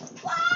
What?